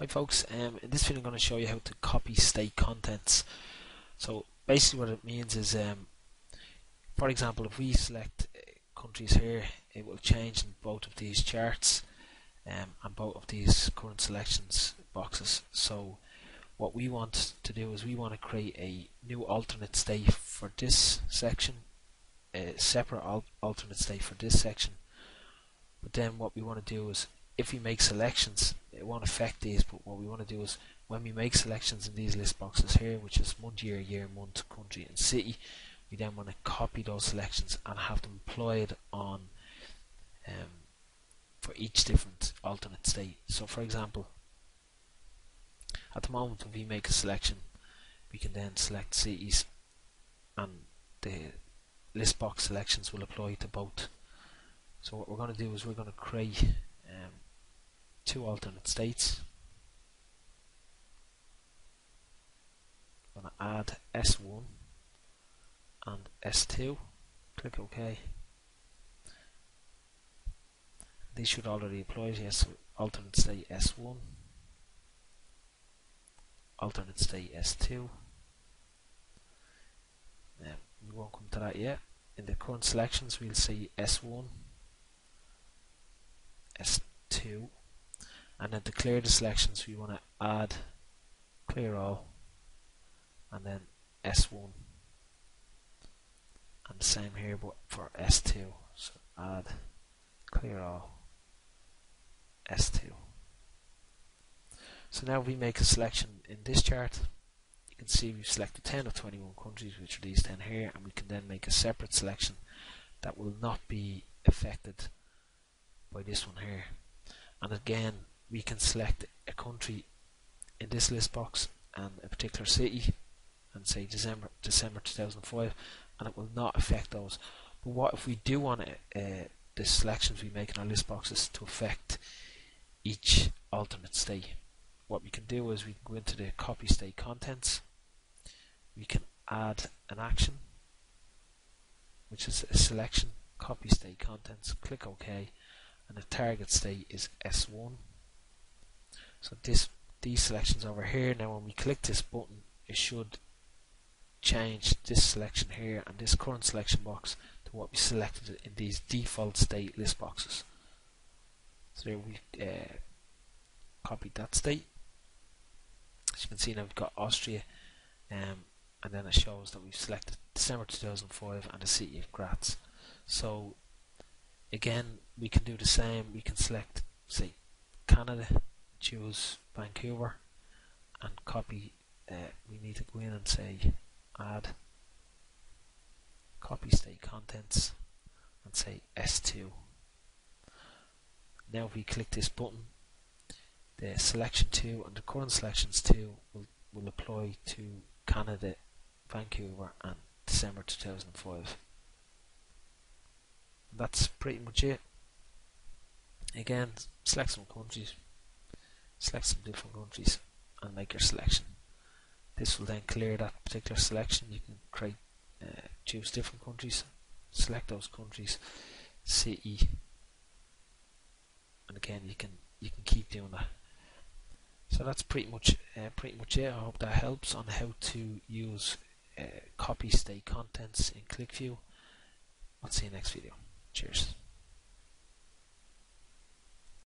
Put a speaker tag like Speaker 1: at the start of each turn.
Speaker 1: Hi folks, um, in this video I'm going to show you how to copy state contents. So basically what it means is, um, for example, if we select uh, countries here, it will change in both of these charts um, and both of these current selections boxes. So what we want to do is we want to create a new alternate state for this section, a separate al alternate state for this section. But then what we want to do is if we make selections, won't affect these, but what we want to do is when we make selections in these list boxes here, which is month, year, year, month, country, and city, we then want to copy those selections and have them applied on um, for each different alternate state. So, for example, at the moment, when we make a selection, we can then select cities, and the list box selections will apply to both. So, what we're going to do is we're going to create two alternate states. I'm going to add S1 and S2. Click OK. These should already apply. Yes, alternate state S1, alternate state S2. Now, we won't come to that yet. In the current selections, we'll see S1, S2, and then to clear the selections we want to add clear all and then S1 and the same here but for S2 so add clear all S2 so now we make a selection in this chart. You can see we've selected 10 of 21 countries which are these 10 here and we can then make a separate selection that will not be affected by this one here. And again we can select a country in this list box and a particular city and say December December 2005 and it will not affect those. But what if we do want uh, the selections we make in our list boxes to affect each alternate state? What we can do is we can go into the copy state contents. We can add an action which is a selection copy state contents click OK and the target state is S1 so this these selections over here now when we click this button it should change this selection here and this current selection box to what we selected in these default state list boxes. So there we uh, copied that state. As you can see now we've got Austria um, and then it shows that we've selected December 2005 and the city of Graz. So again we can do the same. We can select say Canada choose Vancouver and copy uh, we need to go in and say add copy state contents and say S2 now if we click this button the selection 2 and the current selections 2 will, will apply to Canada, Vancouver and December 2005 that's pretty much it. Again select some countries select some different countries and make your selection. This will then clear that particular selection. You can create, uh, choose different countries, select those countries, CE, and again you can you can keep doing that. So that's pretty much uh, pretty much it. I hope that helps on how to use uh, copy state contents in QlikView I'll see you next video. Cheers.